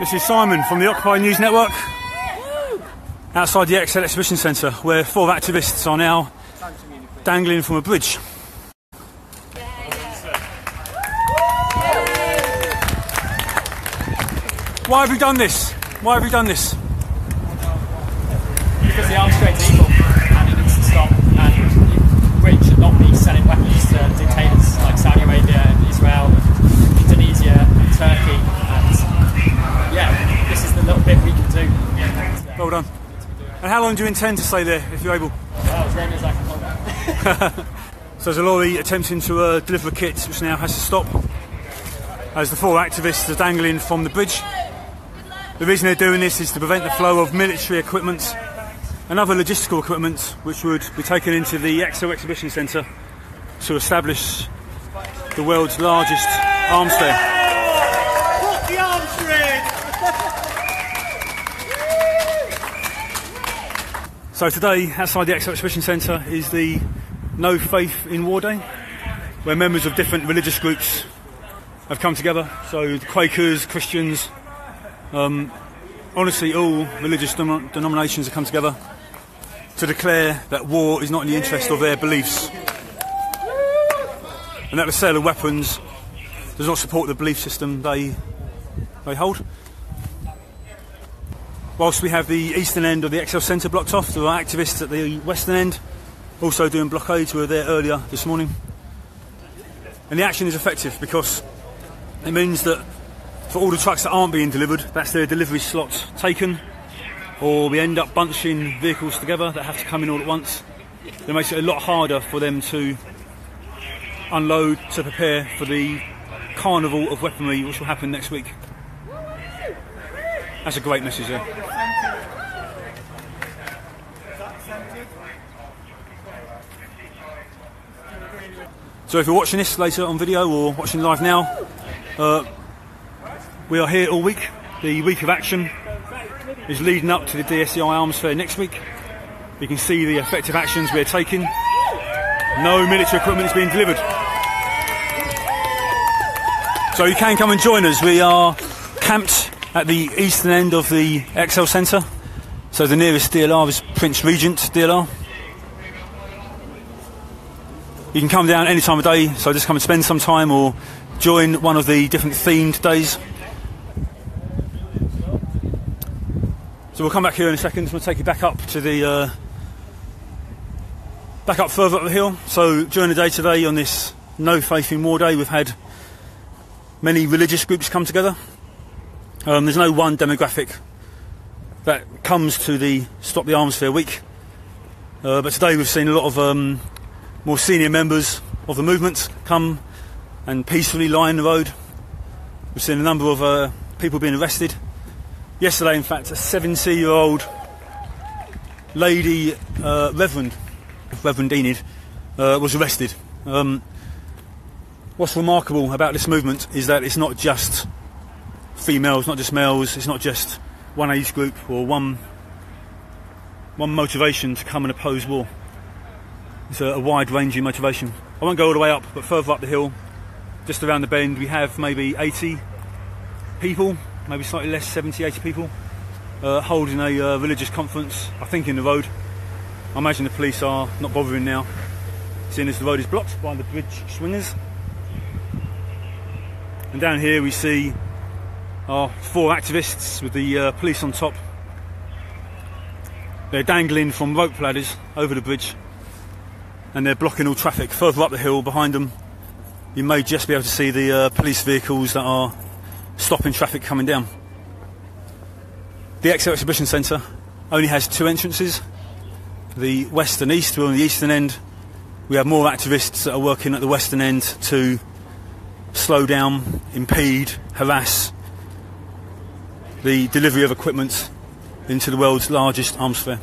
This is Simon from the Occupy News Network outside the ExCeL Exhibition Centre where four activists are now dangling from a bridge. Why have you done this? Why have you done this? Because the is evil and it needs to stop and Britain should not be selling weapons to dictators like Saudi Arabia and Israel, Indonesia and Turkey and yeah, this is the little bit we can do. Well done. And how long do you intend to stay there if you're able? Well, as long as I can hold. So there's a lorry attempting to uh, deliver kits which now has to stop as the four activists are dangling from the bridge. The reason they're doing this is to prevent the flow of military equipment and other logistical equipment which would be taken into the ExCeL Exhibition Centre to establish the world's largest arms fair. Put the arms trade! So today, outside the ExCeL Exhibition Centre, is the No Faith in War Day, where members of different religious groups have come together. So the Quakers, Christians, um, honestly, all religious denom- denominations have come together to declare that war is not in the interest of their beliefs, and that the sale of weapons does not support the belief system they they hold. Whilst we have the eastern end of the ExCeL Centre blocked off, there are activists at the western end also doing blockades. We were there earlier this morning. And the action is effective because it means that for all the trucks that aren't being delivered, that's their delivery slot taken, or we end up bunching vehicles together that have to come in all at once. It makes it a lot harder for them to unload to prepare for the carnival of weaponry which will happen next week. That's a great message there. So if you're watching this later on video or watching live now, uh, we are here all week. The week of action is leading up to the DSEI Arms Fair next week. You can see the effective actions we're taking. No military equipment is being delivered. So you can come and join us. We are camped at the eastern end of the ExCeL Centre. So the nearest DLR is Prince Regent DLR. You can come down any time of day, so just come and spend some time or join one of the different themed days. So we'll come back here in a second. We'll take you back up to the uh, back up further up the hill. So during the day today, on this No Faith in War Day, we've had many religious groups come together. Um, there's no one demographic that comes to the Stop the Arms Fair week, uh, but today we've seen a lot of um, more senior members of the movement come and peacefully line the road. We've seen a number of uh, people being arrested. Yesterday, in fact, a 70 year old lady, uh, Reverend, Reverend Enid, uh, was arrested. Um, what's remarkable about this movement is that it's not just females, not just males, it's not just one age group or one, one motivation to come and oppose war. It's a, a wide ranging motivation. I won't go all the way up, but further up the hill, just around the bend, we have maybe 80 people, maybe slightly less, 70, 80 people, uh, holding a uh, religious conference, I think in the road. I imagine the police are not bothering now, seeing as the road is blocked by the bridge swingers. And down here we see our four activists with the uh, police on top. They're dangling from rope ladders over the bridge and they're blocking all traffic further up the hill behind them. You may just be able to see the uh, police vehicles that are stopping traffic coming down. The ExCeL Exhibition Centre only has two entrances the west and east. We're on the eastern end. We have more activists that are working at the western end to slow down, impede, harass the delivery of equipment into the world's largest arms fair.